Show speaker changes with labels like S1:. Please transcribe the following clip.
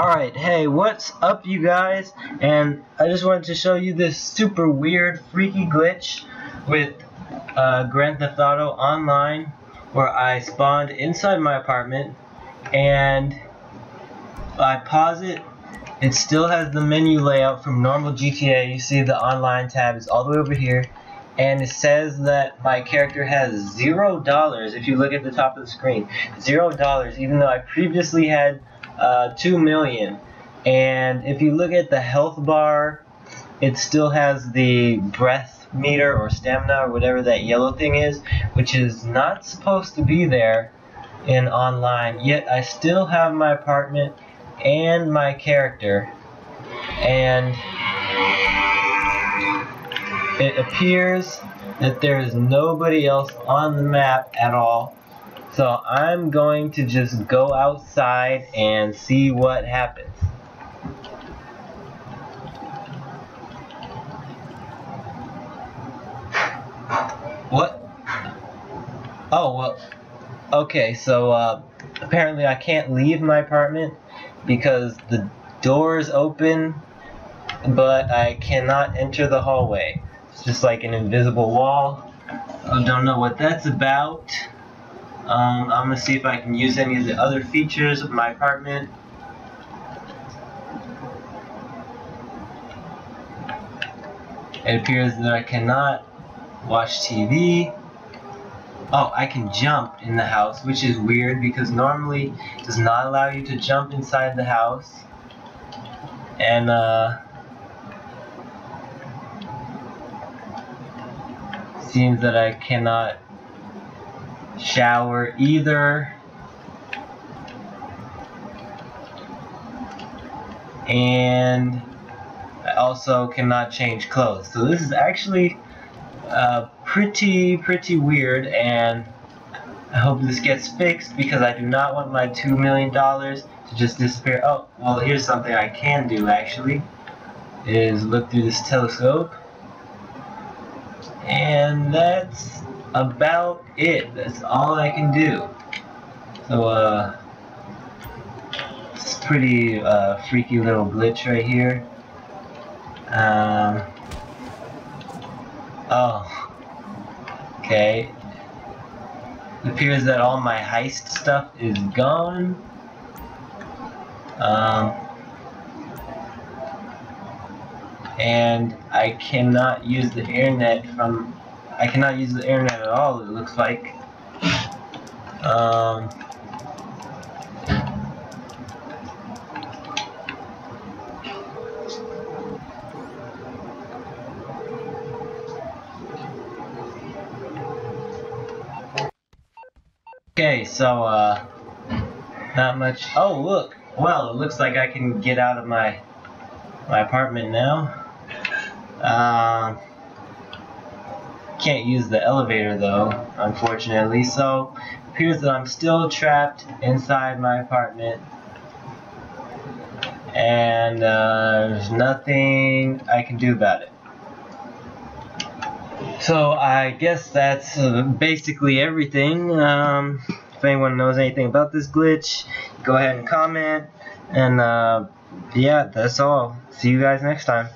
S1: Alright, hey, what's up you guys? And I just wanted to show you this super weird, freaky glitch with uh, Grand Theft Auto Online where I spawned inside my apartment and I pause it. It still has the menu layout from normal GTA you see the online tab is all the way over here and it says that my character has zero dollars if you look at the top of the screen. Zero dollars even though I previously had uh, 2 million. And if you look at the health bar, it still has the breath meter or stamina or whatever that yellow thing is, which is not supposed to be there in online. Yet I still have my apartment and my character. And it appears that there is nobody else on the map at all so I'm going to just go outside and see what happens. What? Oh, well, okay, so uh, apparently I can't leave my apartment because the door is open, but I cannot enter the hallway. It's just like an invisible wall. I don't know what that's about. Um, I'm going to see if I can use any of the other features of my apartment. It appears that I cannot watch TV. Oh, I can jump in the house, which is weird because normally it does not allow you to jump inside the house. And, uh, seems that I cannot shower either. And I also cannot change clothes. So this is actually uh, pretty, pretty weird and I hope this gets fixed because I do not want my $2 million to just disappear. Oh, well here's something I can do actually, is look through this telescope. And that's about it. That's all I can do. So, uh, it's pretty uh, freaky little glitch right here. Um, oh, okay. It appears that all my heist stuff is gone. Um, and I cannot use the internet from I cannot use the internet at all, it looks like. Um, okay, so, uh, not much. Oh, look. Well, it looks like I can get out of my my apartment now. Um, can't use the elevator though, unfortunately, so appears that I'm still trapped inside my apartment. And uh, there's nothing I can do about it. So I guess that's uh, basically everything. Um, if anyone knows anything about this glitch, go ahead and comment. And uh, yeah, that's all. See you guys next time.